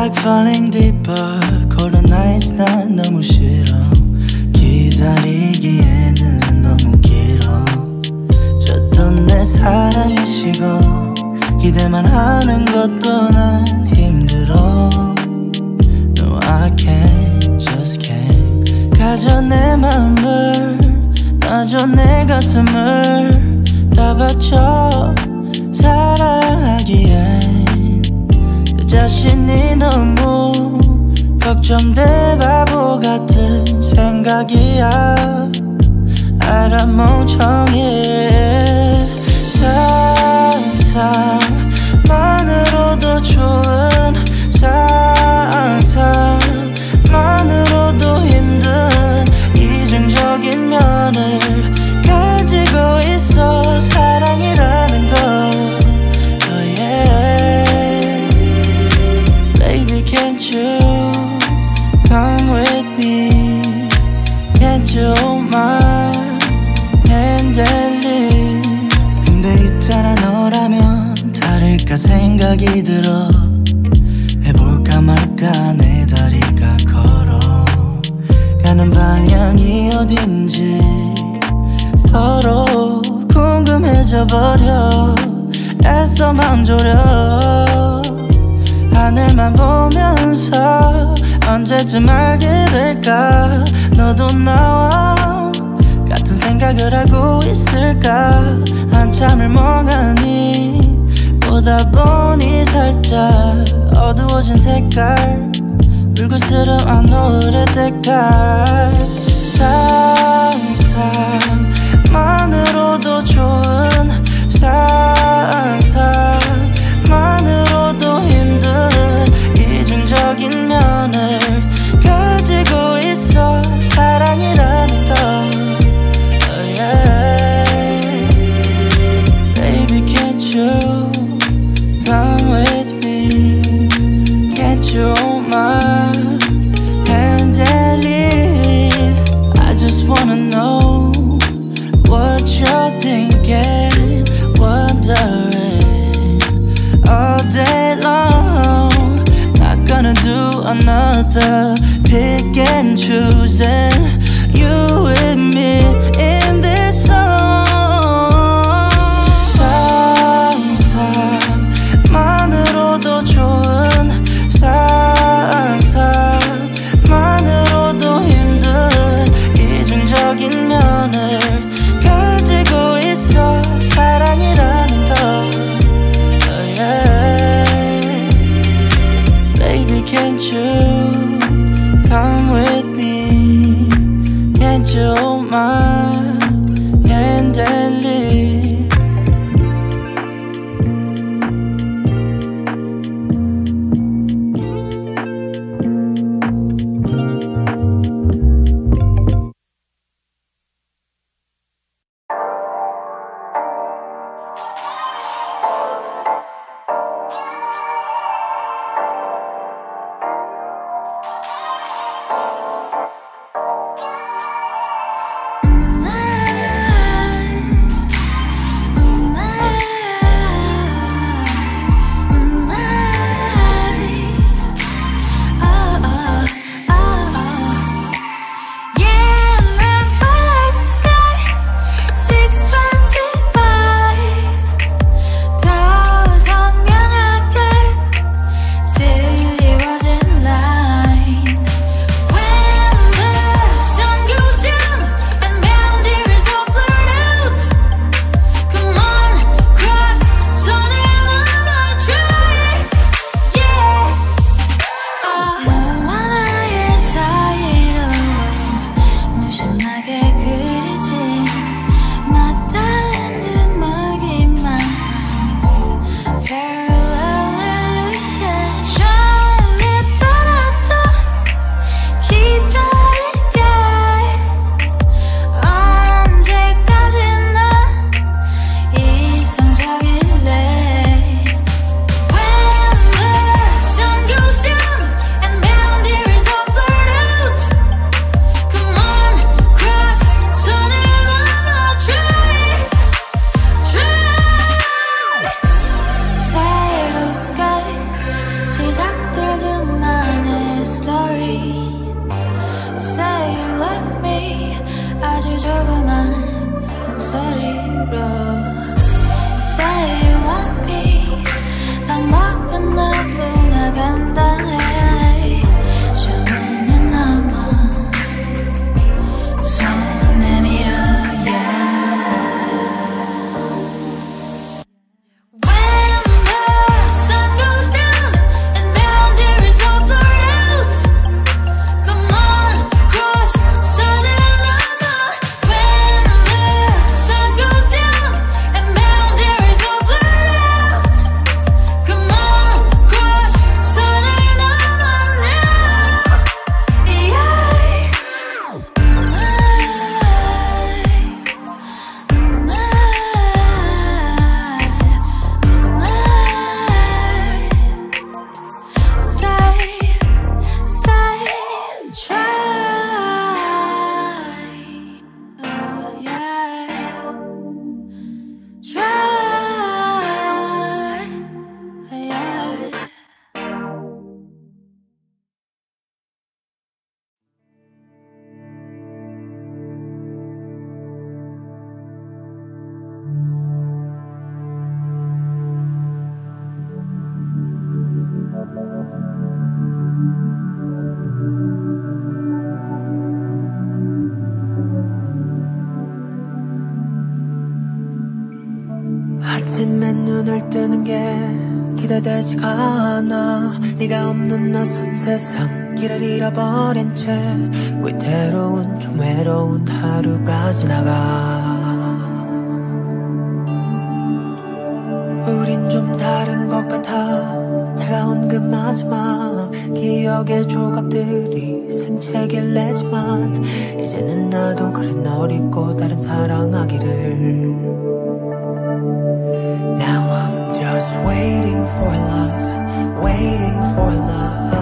like falling deeper. Cold nights 난 너무 싫어. 기다리기에는 너무 길어. 줬던 내 사랑이 식어 기대만 하는 것도 난 힘들어. No I can't just can't. 가져 내 마음을 놔줘 내 가슴을. 다 바쳐 사랑하기엔 그 자신이 너무 걱정돼 바보 같은 생각이야. 알아 멍청해 상상만으로도 좋은 상상 Lead 근데 있잖아 너라면 다를까 생각이 들어. 해볼까 말까 내 다리가 걸어 가는 방향이 어딘지 서로 궁금해져 버려. 애써 맘 졸여. 하늘만 보면서 언제쯤 알게 될까? 너도 나와 같은 생각을 하고 있을까? 한참을 멍하니 보다 보니 살짝 어두워진 색깔 불그스름한 노을의 때깔 day long. Not gonna do another pick and choosing. You 아 뜨는 게 기대되지가 않아. 네가 없는 낯선 세상 길을 잃어버린 채 위태로운 좀 외로운 하루가 지나가. 우린 좀 다른 것 같아. 차가운 그 마지막 기억의 조각들이 생채길 내지만 이제는 나도 그래 널 잊고 다른 사랑하기를 waiting for love, waiting for love.